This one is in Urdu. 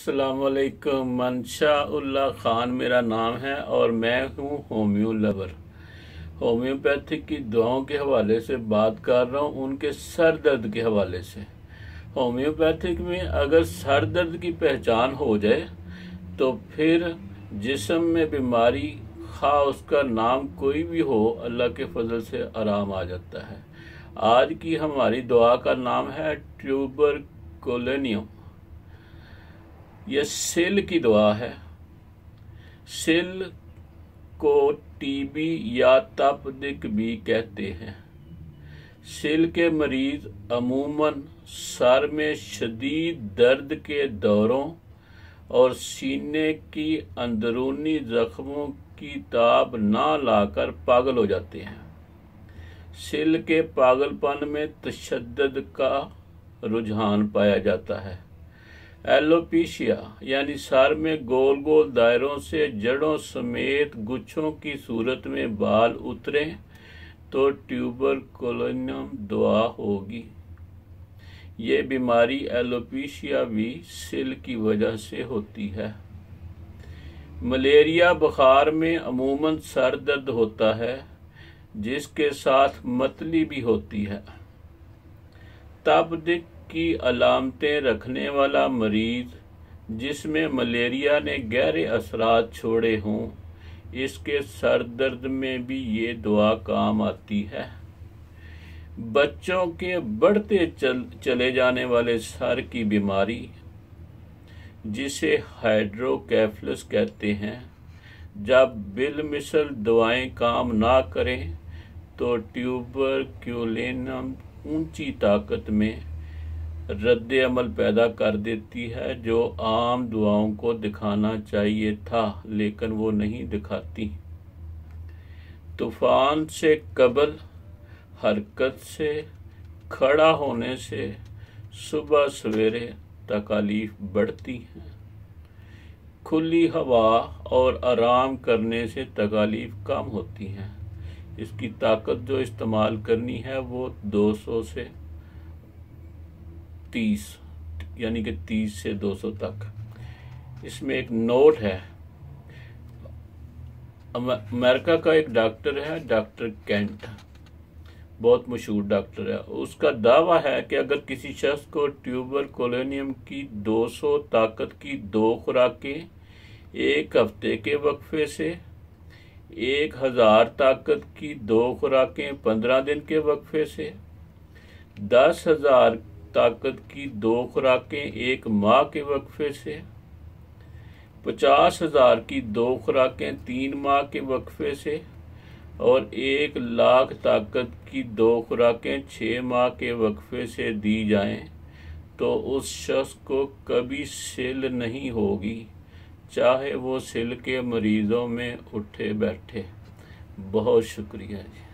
السلام علیکم منشا اللہ خان میرا نام ہے اور میں ہوں ہومیو لور ہومیوپیتھک کی دعاؤں کے حوالے سے بات کر رہا ہوں، ان کے سر درد کے حوالے سے۔ ہومیوپیتھک میں اگر سر درد کی پہچان ہو جائے، تو پھر جسم میں بیماری خواہ اس کا نام کوئی بھی ہو، اللہ کے فضل سے آرام آ جاتا ہے۔ آج کی ہماری دعا کا نام ہے ٹیوبر کولینیوم یہ سل کی دعا ہے۔ سل کو ٹی بی یا تپ دک بھی کہتے ہیں۔ سل کے مریض عموماً سر میں شدید درد کے دوروں اور سینے کی اندرونی زخموں کی تاب نہ لا کر پاگل ہو جاتے ہیں۔ سل کے پاگل پن میں تشدد کا رجحان پایا جاتا ہے۔ ایلوپیشیا یعنی سر میں گول گول دائروں سے جڑوں سمیت گچھوں کی صورت میں بال اتریں تو ٹیوبر کولونیم دعا ہوگی۔ یہ بیماری ایلوپیشیا بھی سل کی وجہ سے ہوتی ہے۔ ملیریا بخار میں عموماً سر درد ہوتا ہے، جس کے ساتھ متلی بھی ہوتی ہے۔ تب دک کی علامتیں رکھنے والا مریض جس میں ملیریا نے گہرے اثرات چھوڑے ہوں، اس کے سر درد میں بھی یہ دعا کام آتی ہے۔ بچوں کے بڑھتے چلے جانے والے سر کی بیماری، جسے ہائیڈروکیفلس کہتے ہیں، جب بل مثل دعائیں کام نہ کریں تو ٹیوبر کیولینم اونچی طاقت میں رد عمل پیدا کر دیتی ہے جو عام دعاؤں کو دکھانا چاہیے تھا، لیکن وہ نہیں دکھاتی۔ طوفان سے قبل، حرکت سے، کھڑا ہونے سے صبح سویرے تکالیف بڑھتی ہیں۔ کھلی ہوا اور آرام کرنے سے تکالیف کم ہوتی ہیں۔ اس کی طاقت جو استعمال کرنی ہے وہ دو سو سے تیس یعنی کہ تیس سے دو سو تک۔ اس میں ایک نوٹ ہے۔ امریکہ کا ایک ڈاکٹر ہے، ڈاکٹر کینٹ۔ بہت مشہور ڈاکٹر ہے۔ اس کا دعویٰ ہے کہ اگر کسی شخص کو ٹیوبر کولونیم کی دو سو طاقت کی دو خوراکیں ایک ہفتے کے وقفے سے ایک ہزار طاقت کی دو خوراکیں پندرہ دن کے وقفے سے دس ہزار طاقت کی دو خوراکیں، ایک ماہ کے وقفے سے۔ پچاس ہزار کی دو خوراکیں تین ماہ کے وقفے سے۔ اور ایک لاکھ طاقت کی دو خوراکیں چھ ماہ کے وقفے سے دی جائیں۔ تو اس شخص کو کبھی سل نہیں ہوگی، چاہے وہ سل کے مریضوں میں اٹھے بیٹھے۔ بہت شکریہ جی۔